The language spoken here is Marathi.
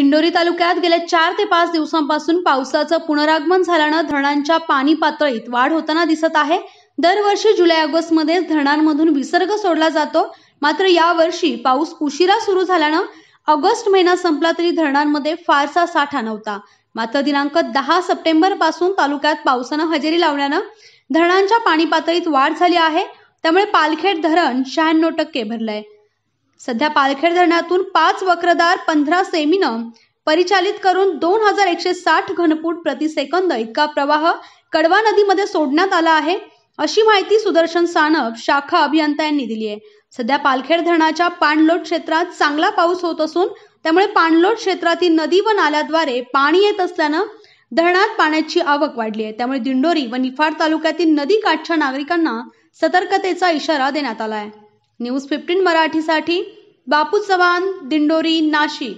दिंडोरी तालुक्यात गेल्या चार ते पाच दिवसांपासून पावसाचं पुनरागमन झाल्यानं धरणांच्या पाणी पातळीत वाढ होताना दिसत आहे. दरवर्षी जुलै ऑगस्टमध्ये धरणांमधून विसर्ग सोडला जातो. मात्र यावर्षी पाऊस उशिरा सुरू झाल्यानं ऑगस्ट महिना संपला तरी धरणांमध्ये फारसा साठा नव्हता. मात्र दिनांक दहा सप्टेंबरपासून तालुक्यात पावसानं हजेरी लावल्यानं धरणांच्या पाणी पातळीत वाढ झाली आहे. त्यामुळे पालखेड धरण शहाण्णव टक्के भरलंय. सध्या पालखेड धरणातून पाच वक्रदार पंधरा सेमीनं परिचालित करून दोन हजार एकशे साठ घनफूट प्रतिसेकंद इतका प्रवाह कडवा नदीमध्ये सोडण्यात आला आहे अशी माहिती सुदर्शन सानप शाखा अभियंता यांनी दिली आहे. सध्या पालखेड धरणाच्या पाणलोट क्षेत्रात चांगला पाऊस होत असून त्यामुळे पाणलोट क्षेत्रातील नदी व नाल्याद्वारे पाणी येत असल्यानं धरणात पाण्याची आवक वाढली आहे. त्यामुळे दिंडोरी व निफाड तालुक्यातील नदी काठच्या नागरिकांना सतर्कतेचा इशारा देण्यात आला आहे. न्यूज फिफ्टीन मराठीसाठी बापू चव्हाण दिंडोरी नाशिक.